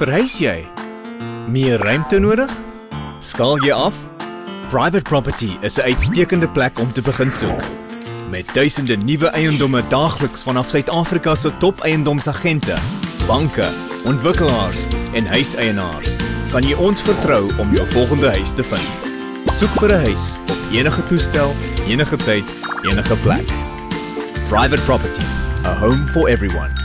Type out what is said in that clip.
verhuis jy? Meer ruimte nodig? Skaal jy af? Private Property is 'n uitstekende plek om te begin soek. Met duisende nuwe eiendomme daagliks vanaf Suid-Afrika se top eiendomsagente, banke, ontwikkelaars en huiseienaars, kan jy ons vertrou om jou volgende huis te vind. Soek vir 'n huis op enige toestel, enige tyd, enige plek. Private Property, a home for everyone.